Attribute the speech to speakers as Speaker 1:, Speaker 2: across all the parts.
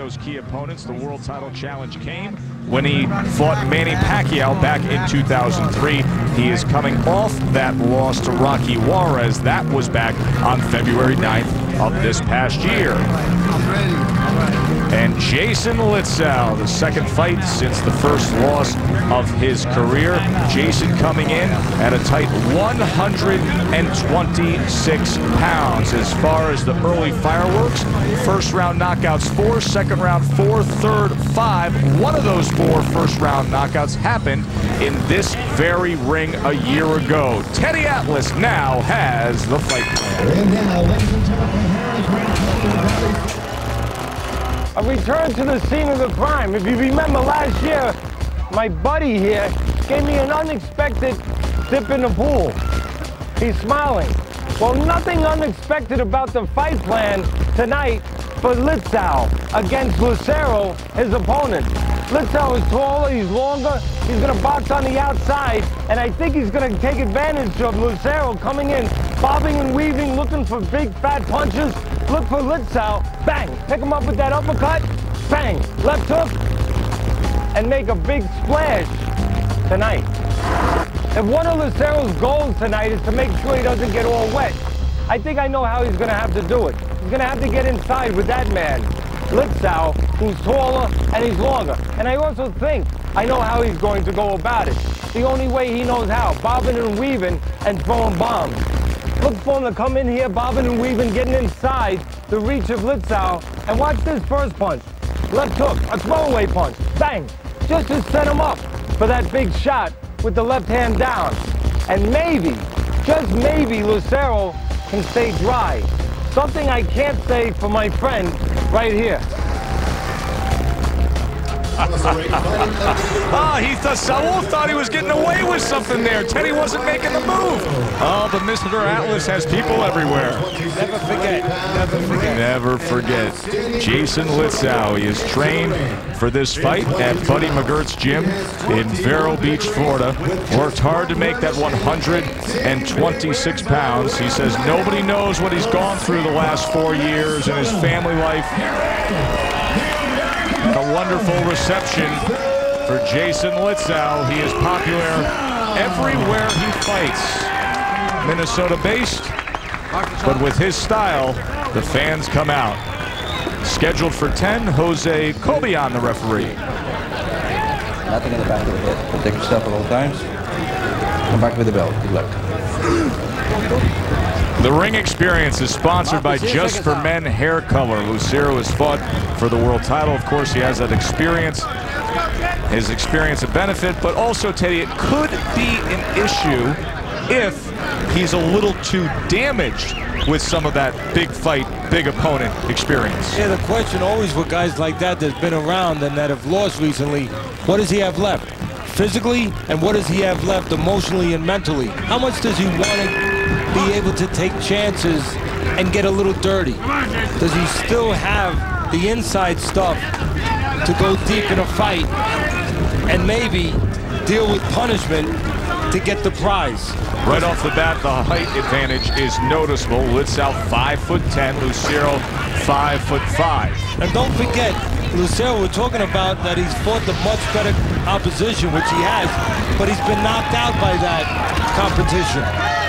Speaker 1: those key opponents. The world title challenge came when he fought Manny Pacquiao back in 2003. He is coming off that loss to Rocky Juarez. That was back on February 9th of this past year. And Jason Litzau, the second fight since the first loss of his career. Jason coming in at a tight 126 pounds. As far as the early fireworks, first round knockouts four, second round four, third five. One of those four first round knockouts happened in this very ring a year ago. Teddy Atlas now has the fight plan.
Speaker 2: A return to the scene of the crime. If you remember last year, my buddy here gave me an unexpected dip in the pool. He's smiling. Well, nothing unexpected about the fight plan tonight for Litzau against Lucero, his opponent. Litzau is taller, he's longer, he's going to box on the outside, and I think he's going to take advantage of Lucero coming in, bobbing and weaving, looking for big fat punches, Look for Litzau. Bang. Pick him up with that uppercut. Bang. Left hook. And make a big splash tonight. If one of Lucero's goals tonight is to make sure he doesn't get all wet, I think I know how he's going to have to do it. He's going to have to get inside with that man, Litzau, who's taller and he's longer. And I also think I know how he's going to go about it. The only way he knows how, bobbing and weaving and throwing bombs. Look for him to come in here, bobbing and weaving, getting inside the reach of Litzau. And watch this first punch. Left hook, a throwaway punch. Bang! Just to set him up for that big shot with the left hand down. And maybe, just maybe, Lucero can stay dry. Something I can't say for my friend right here.
Speaker 1: Ah, he thought Saul thought he was getting away with something there. Teddy wasn't making the move. Oh, but Mr. Atlas has people everywhere.
Speaker 2: Never forget. Never forget.
Speaker 1: Never forget. Jason Litzau. He is trained for this fight at Buddy McGirt's gym in Vero Beach, Florida. Worked hard to make that 126 pounds. He says nobody knows what he's gone through the last four years in his family life. A wonderful reception for Jason Litzau. He is popular everywhere he fights. Minnesota-based, but with his style, the fans come out. Scheduled for 10, Jose Cobian, the referee.
Speaker 3: Nothing in the back of the head. Protect yourself at all times. Come back with the belt. Good luck.
Speaker 1: The ring experience is sponsored by Just for Men Hair Color. Lucero has fought for the world title. Of course, he has that experience, his experience a benefit, but also, Teddy, it could be an issue if he's a little too damaged with some of that big fight, big opponent experience.
Speaker 4: Yeah, the question always with guys like that that's been around and that have lost recently, what does he have left? Physically, and what does he have left emotionally and mentally? How much does he want to be able to take chances and get a little dirty? Does he still have the inside stuff to go deep in a fight and maybe deal with punishment to get the prize?
Speaker 1: Right off the bat, the height advantage is noticeable. Litzau 5 foot 10, Lucero 5 foot 5.
Speaker 4: And don't forget, Lucero, we're talking about that he's fought the much better opposition, which he has, but he's been knocked out by that competition.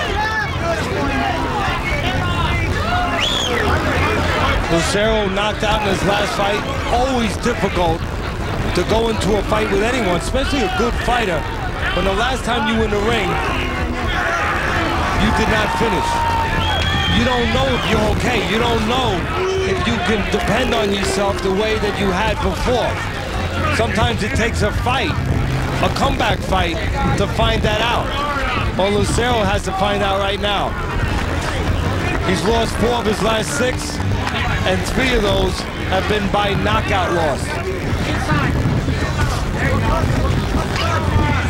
Speaker 4: Lucero knocked out in his last fight. Always difficult to go into a fight with anyone, especially a good fighter. When the last time you were in the ring, you did not finish. You don't know if you're okay. You don't know if you can depend on yourself the way that you had before. Sometimes it takes a fight, a comeback fight, to find that out. Well, Lucero has to find out right now. He's lost four of his last six and three of those have been by knockout loss.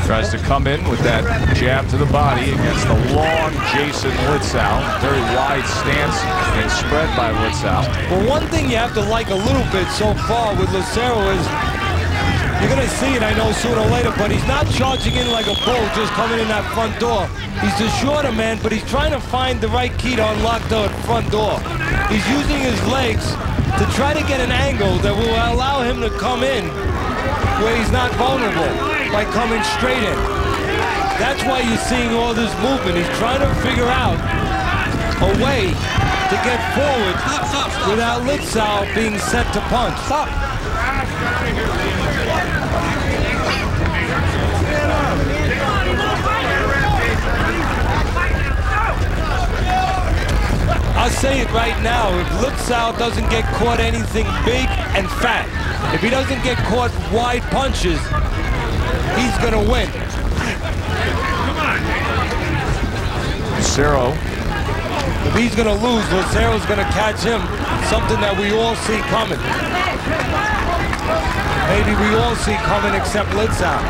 Speaker 1: Tries to come in with that jab to the body against the long Jason Litzau. Very wide stance and spread by Litzau.
Speaker 4: Well, one thing you have to like a little bit so far with Lucero is you're going to see it, I know, sooner or later, but he's not charging in like a bull, just coming in that front door. He's the shorter man, but he's trying to find the right key to unlock the front door. He's using his legs to try to get an angle that will allow him to come in where he's not vulnerable by coming straight in. That's why you're seeing all this movement. He's trying to figure out a way to get forward without Litzau being set to punch. I'll say it right now, if Litzau doesn't get caught anything big and fat, if he doesn't get caught wide punches, he's gonna win.
Speaker 1: Lucero
Speaker 4: If he's gonna lose, Lucero's gonna catch him, something that we all see coming. Maybe we all see coming except Litzau.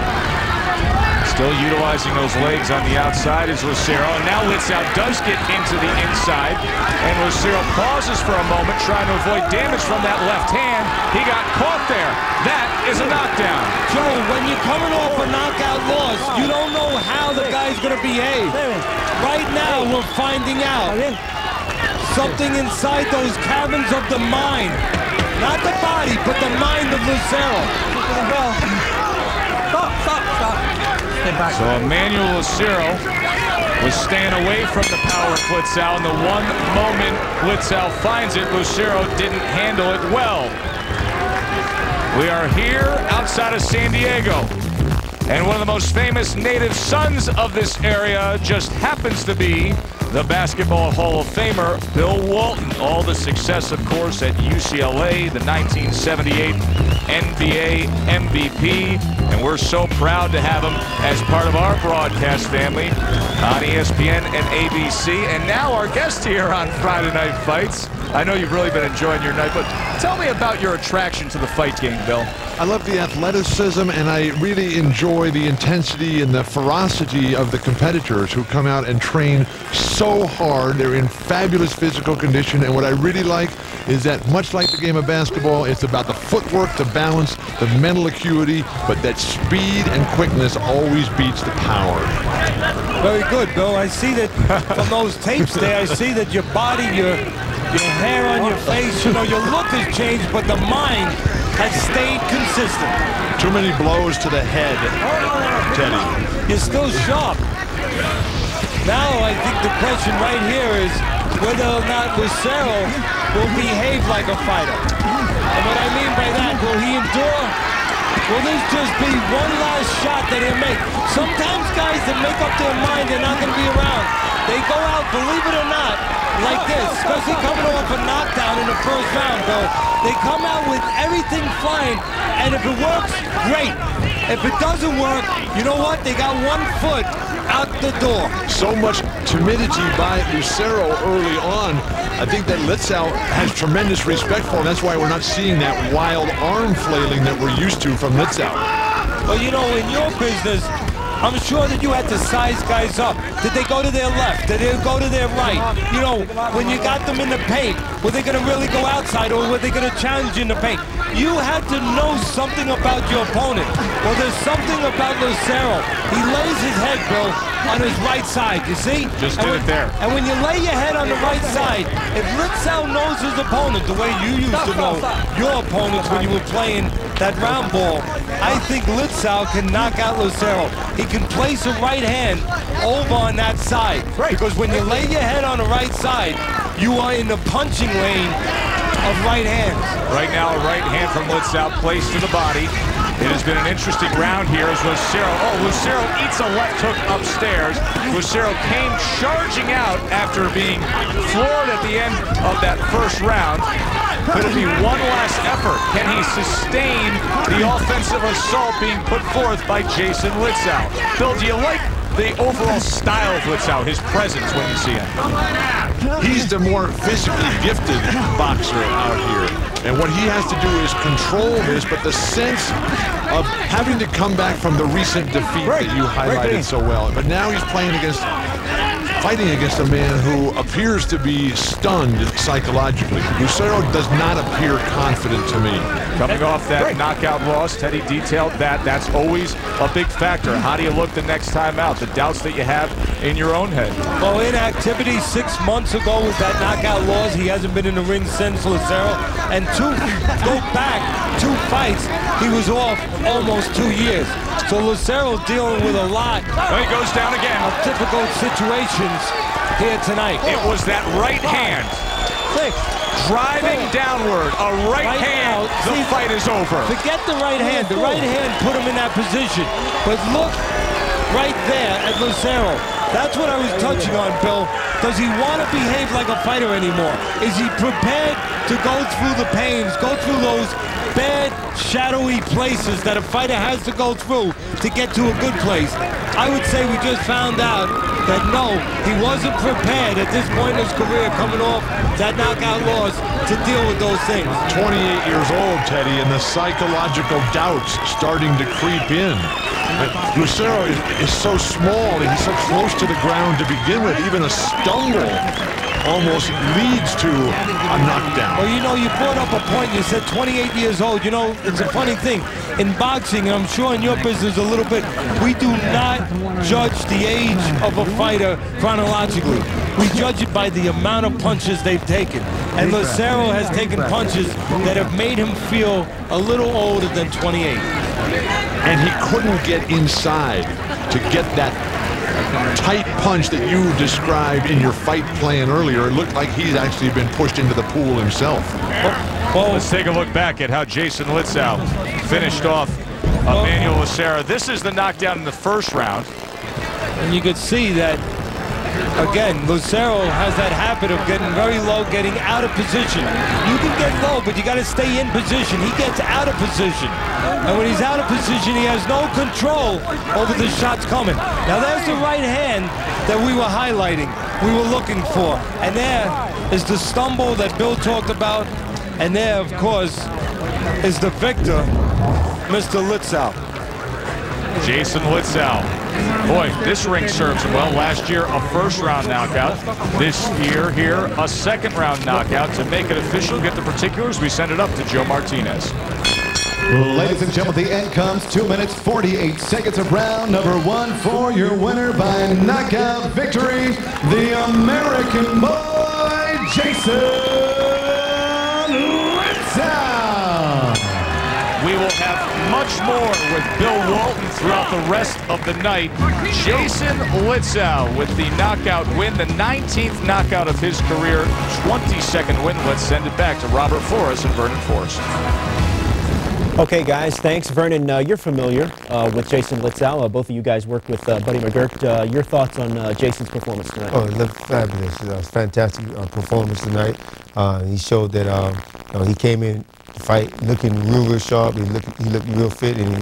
Speaker 1: Still utilizing those legs on the outside is Lucero. And now Litzau does get into the inside. And Lucero pauses for a moment, trying to avoid damage from that left hand. He got caught there. That is a knockdown.
Speaker 4: Joe, when you're coming off a knockout loss, you don't know how the guy's gonna behave. Right now, we're finding out something inside those caverns of the mind. Not the body, but the mind of Lucero.
Speaker 3: Stop, stop, stop.
Speaker 1: So Emmanuel Lucero was staying away from the power of Litzau. And the one moment Litzau finds it, Lucero didn't handle it well. We are here outside of San Diego. And one of the most famous native sons of this area just happens to be the Basketball Hall of Famer, Bill Walton. All the success, of course, at UCLA, the 1978 NBA MVP. And we're so proud to have him as part of our broadcast family on ESPN and ABC. And now our guest here on Friday Night Fights. I know you've really been enjoying your night, but tell me about your attraction to the fight game, Bill.
Speaker 5: I love the athleticism and I really enjoy the intensity and the ferocity of the competitors who come out and train so hard. They're in fabulous physical condition and what I really like is that much like the game of basketball, it's about the footwork, the balance, the mental acuity, but that speed and quickness always beats the power.
Speaker 4: Very good, Bill. I see that from those tapes there, I see that your body, your your hair on your face, you know, your look has changed, but the mind has stayed consistent.
Speaker 5: Too many blows to the head, oh, oh, oh. Teddy.
Speaker 4: You're still sharp. Now I think the question right here is whether or not Lucero will behave like a fighter. And what I mean by that, will he endure? Will this just be one last shot that he'll make? Sometimes guys that make up their mind they're not going to be around, they go out, believe it or not, like this, especially coming off a knockdown in the first round, though. They come out with everything flying, and if it works, great. If it doesn't work, you know what? They got one foot the door.
Speaker 5: so much timidity by Lucero early on. I think that Litzau has tremendous respect for him. That's why we're not seeing that wild arm flailing that we're used to from Litzau.
Speaker 4: But you know, in your business, I'm sure that you had to size guys up. Did they go to their left? Did they go to their right? You know, when you got them in the paint, were they going to really go outside or were they going to challenge you in the paint? You had to know something about your opponent. Well, there's something about Lucero. He lays his head, Bill, on his right side, you see?
Speaker 1: Just
Speaker 4: And
Speaker 1: did
Speaker 4: when-
Speaker 1: it there.
Speaker 4: And when you lay your head on the right side, if Litzau knows his opponent the way you used to know your opponents when you were playing that round ball, I think Litzau can knock out Lucero. He can place a right hand over on that side. Because when you lay your head on the right side, you are in the punching lane of right hands.
Speaker 1: Right now, a right hand from Litzau placed to the body. It has been an interesting round here as Lucero, oh, Lucero eats a left hook upstairs. Lucero came charging out after being floored at the end of that first round. Could it be one last effort? Can he sustain the offensive assault being put forth by Jason Litzau? Bill, do you like the overall style of Litzau, his presence when you see him?
Speaker 5: He's the more physically gifted boxer out here. And what he has to do is control this, but the sense of having to come back from the recent defeat that you highlighted so well. But now he's playing against, fighting against a man who appears to be stunned psychologically. Lucero does not appear confident to me.
Speaker 1: Coming off that knockout loss, Teddy detailed that. That's always a big factor. How do you look the next time out? The doubts that you have in your own head.
Speaker 4: Well, inactivity six months ago with that knockout loss. He hasn't been in the ring since Lucero. And two, go back two fights, he was off almost two years. So Lucero dealing with a lot
Speaker 1: Well, he goes down again.
Speaker 4: of difficult situations here tonight.
Speaker 1: It was that right hand
Speaker 4: Six.
Speaker 1: driving downward. A right,
Speaker 4: Right
Speaker 1: hand. The
Speaker 4: see-
Speaker 1: fight is over.
Speaker 4: Forget the right hand. The right hand put him in that position. But look right there at Lucero. That's what I was touching on, Bill. Does he want to behave like a fighter anymore? Is he prepared to go through the pains, go through those bad, shadowy places that a fighter has to go through to get to a good place? I would say we just found out that no, he wasn't prepared at this point in his career coming off that knockout loss to deal with those things.
Speaker 5: 28 years old, Teddy, and the psychological doubts starting to creep in. Lucero is, is so small and he's so close to the ground to begin with. Even a stumble almost leads to a knockdown.
Speaker 4: Well, you know, you brought up a point. You said 28 years old. You know, it's a funny thing. In boxing, and I'm sure in your business a little bit, we do not judge the age of a fighter chronologically. We judge it by the amount of punches they've taken. And Lucero has taken punches that have made him feel a little older than 28.
Speaker 5: And he couldn't get inside to get that tight punch that you described in your fight plan earlier. It looked like he's actually been pushed into the pool himself.
Speaker 1: Well, let's take a look back at how Jason Litzau finished off Emmanuel Lucero. This is the knockdown in the first round.
Speaker 4: And you could see that, again, Lucero has that habit of getting very low, getting out of position. You can get low, but you got to stay in position. He gets out of position. And when he's out of position, he has no control over the shots coming. Now, there's the right hand that we were highlighting, we were looking for. And there is the stumble that Bill talked about. And there, of course, is the victor, Mr. Litzau.
Speaker 1: Jason Litzau. Boy, this ring serves him well. Last year, a first-round knockout. This year, here, a second-round knockout. To make it official, get the particulars, we send it up to Joe Martinez.
Speaker 6: Ladies and gentlemen, the end comes 2 minutes 48 seconds of round number one for your winner by knockout victory, the American boy, Jason
Speaker 1: much more with Bill Walton throughout the rest of the night. Jason Litzau with the knockout win, the 19th knockout of his career, 22nd win. Let's send it back to Robert Forrest and Vernon Forrest.
Speaker 7: Okay, guys, thanks. Vernon, uh, you're familiar uh, with Jason Litzau. Uh, both of you guys worked with uh, Buddy McGirt. Uh, your thoughts on uh, Jason's performance tonight?
Speaker 8: Oh, it looked fabulous. It was fantastic performance tonight. He showed that you know, he came in to fight looking real, real sharp. He looked, he looked real fit, and he